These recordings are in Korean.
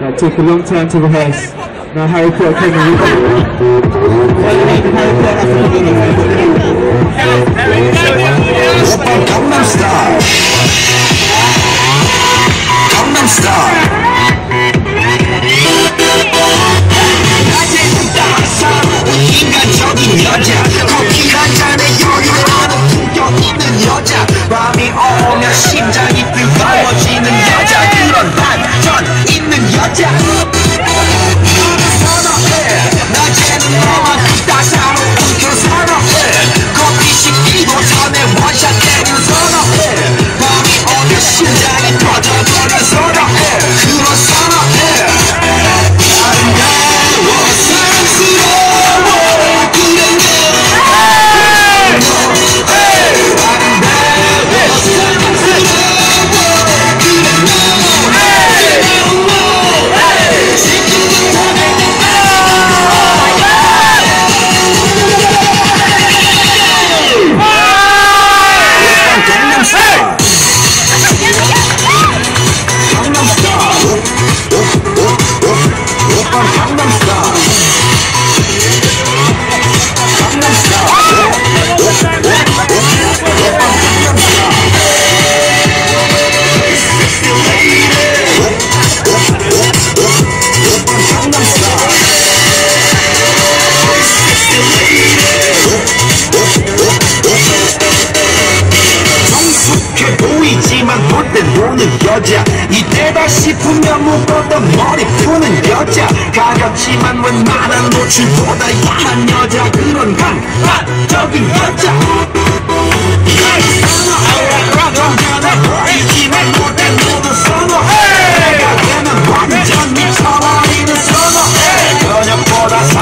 That took a long time to rehearse. Now Harry Potter came and I'm not Style. 는 우는 여자. 이때다 싶으면 묶었던 머리 푸는 여자. 가볍지만 웬만한 노출보다 야한 여자. 그런 강압적인 여자. 네.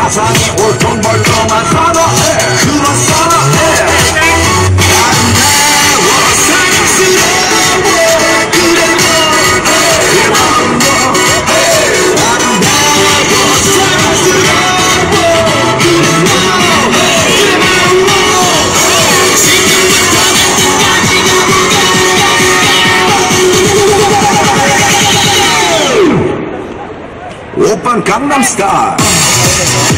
사상이 울퉁불퉁 Gangnam Style.